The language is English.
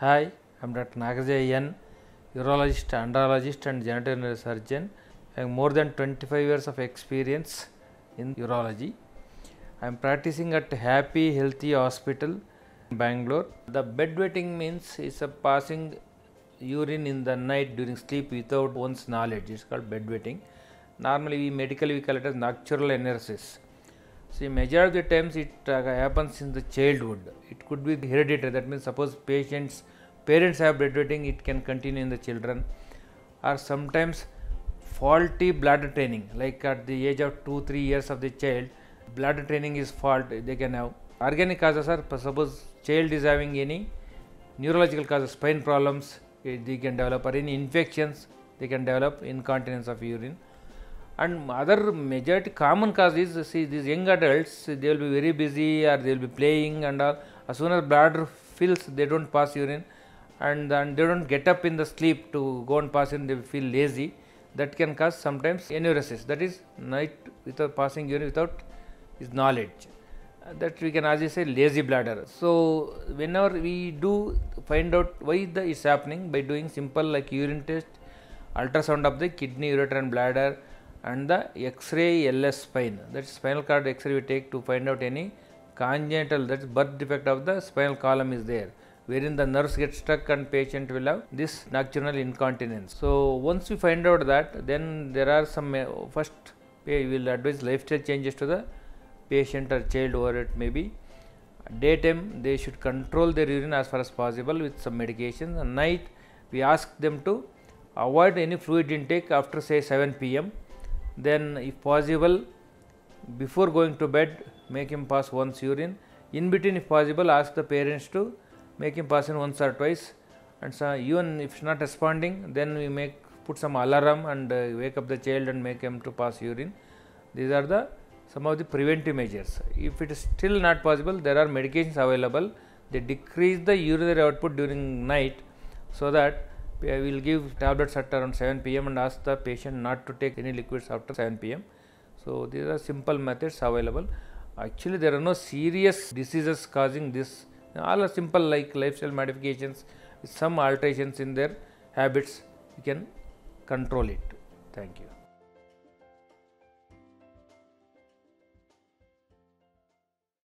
Hi, I'm Dr. Nagarajaiah N, urologist, andrologist, and genital surgeon. I have more than 25 years of experience in urology. I am practicing at Happy Healthy Hospital, Bangalore. The bedwetting means is a passing urine in the night during sleep without one's knowledge. It's called bedwetting. Normally, we medically we call it as nocturnal enuresis. See, majority of the times it uh, happens in the childhood. It could be hereditary. That means, suppose patients parents have bedwetting, it can continue in the children, or sometimes faulty bladder training. Like at the age of two, three years of the child, bladder training is fault. They can have organic causes are suppose child is having any neurological causes, spine problems, eh, they can develop, or any infections, they can develop incontinence of urine and other majority common cause is see these young adults they will be very busy or they will be playing and all as soon as bladder fills they don't pass urine and then they don't get up in the sleep to go and pass urine they feel lazy. That can cause sometimes enuresis that is night without passing urine without his knowledge. Uh, that we can as you say lazy bladder. So whenever we do find out why the is happening by doing simple like urine test ultrasound of the kidney ureter and bladder and the x-ray ls spine. That spinal cord x-ray we take to find out any congenital that is birth defect of the spinal column is there wherein the nerves get stuck and patient will have this nocturnal incontinence. So once we find out that then there are some uh, first we will advise lifestyle changes to the patient or child or it may be daytime they should control their urine as far as possible with some medications. And night we ask them to avoid any fluid intake after say 7 pm then if possible before going to bed make him pass once urine. In between if possible ask the parents to make him pass in once or twice. And so even if not responding then we make put some alarm and uh, wake up the child and make him to pass urine. These are the some of the preventive measures. If it is still not possible there are medications available. They decrease the urinary output during night so that we will give tablets at around 7 pm and ask the patient not to take any liquids after 7 pm so these are simple methods available. Actually there are no serious diseases causing this all are simple like lifestyle modifications some alterations in their habits you can control it. Thank you